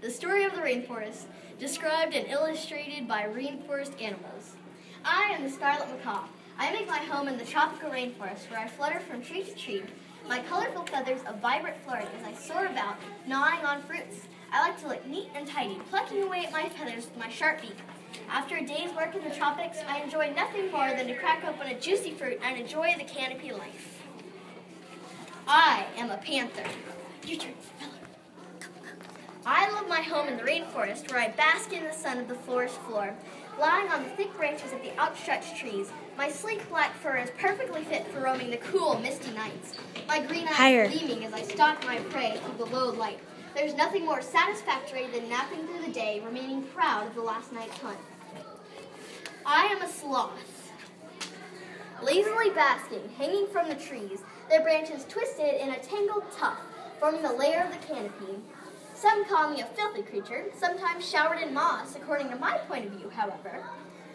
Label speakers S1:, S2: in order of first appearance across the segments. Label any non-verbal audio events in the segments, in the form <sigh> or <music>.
S1: the story of the rainforest, described and illustrated by rainforest animals. I am the scarlet macaw. I make my home in the tropical rainforest where I flutter from tree to tree, my colorful feathers a vibrant flurry as I soar about, gnawing on fruits. I like to look neat and tidy, plucking away at my feathers with my sharp beak. After a day's work in the tropics, I enjoy nothing more than to crack open a juicy fruit and enjoy the canopy life. I am a panther. Your turn. I love my home in the rainforest where I bask in the sun of the forest floor. Lying on the thick branches of the outstretched trees, my sleek black fur is perfectly fit for roaming the cool, misty nights. My green eyes
S2: Higher.
S1: gleaming as I stalk my prey through the low light. There's nothing more satisfactory than napping through the day, remaining proud of the last night's hunt. I am a sloth. Lazily basking, hanging from the trees, their branches twisted in a tangled tuft, forming the layer of the canopy. Some call me a filthy creature, sometimes showered in moss, according to my point of view, however.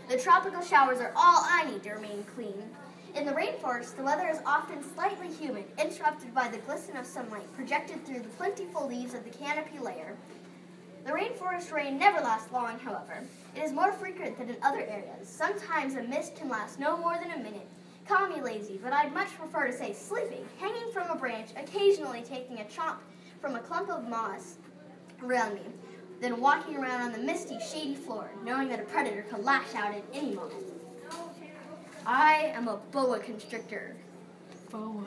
S1: The tropical showers are all I need to remain clean. In the rainforest, the weather is often slightly humid, interrupted by the glisten of sunlight projected through the plentiful leaves of the canopy layer. The rainforest rain never lasts long, however. It is more frequent than in other areas. Sometimes a mist can last no more than a minute. Call me lazy, but I'd much prefer to say sleeping, hanging from a branch, occasionally taking a chomp from a clump of moss around me, than walking around on the misty, shady floor, knowing that a predator could lash out at any moment. I am a boa constrictor.
S2: Boa.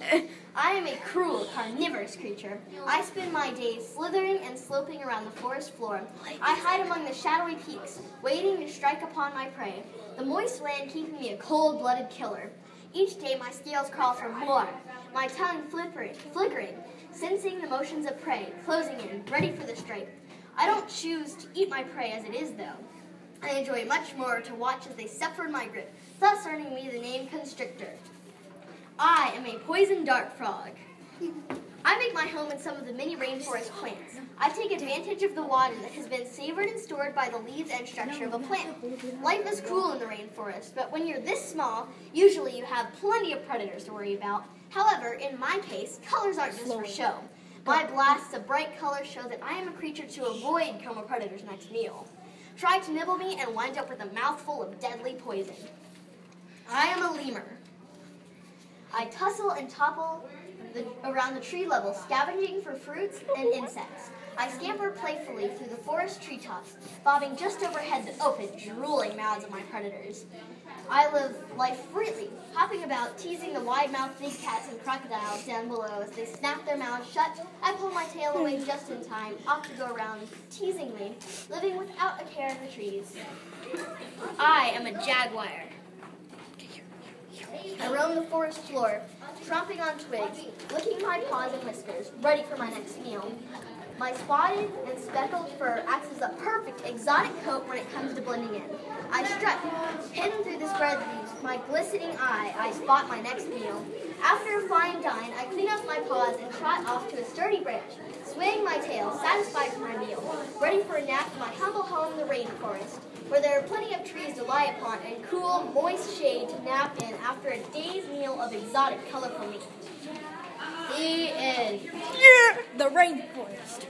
S2: <laughs>
S1: I am a cruel, carnivorous creature. I spend my days slithering and sloping around the forest floor. I hide among the shadowy peaks, waiting to strike upon my prey, the moist land keeping me a cold-blooded killer. Each day my scales crawl for more, my tongue flickering, flickering, sensing the motions of prey, closing in, ready for the strike. I don't choose to eat my prey as it is, though. I enjoy much more to watch as they suffer my grip, thus earning me the name constrictor. I am a poison dart frog. <laughs> I make my home in some of the many rainforest plants. I take advantage of the water that has been savored and stored by the leaves and structure of a plant. Life is cruel in the rainforest, but when you're this small, usually you have plenty of predators to worry about. However, in my case, colors aren't just for show. My blasts of bright colors show that I am a creature to avoid coma predator's next meal. Try to nibble me and wind up with a mouthful of deadly poison. I am a lemur. I tussle and topple the, around the tree level, scavenging for fruits and insects. I scamper playfully through the forest treetops, bobbing just overhead the open, drooling mouths of my predators. I live life freely, hopping about, teasing the wide-mouthed big cats and crocodiles down below as they snap their mouths shut. I pull my tail away just in time, off to go around teasingly, living without a care in the trees. I am a jaguar. I roam the forest floor, tromping on twigs, licking my paws and whiskers, ready for my next meal. My spotted and speckled fur acts as a perfect exotic coat when it comes to blending in. I strut, hidden through the spread leaves, my glistening eye, I spot my next meal. After a fine dine, I clean up my paws and trot off to a sturdy branch, swaying my tail, satisfied with my meal, ready for a nap in my humble home the rainforest, where there are plenty of trees to lie upon and cool, moist shade to nap in after a day's meal of exotic, colorful meat. The end.
S2: Yeah, the rainforest.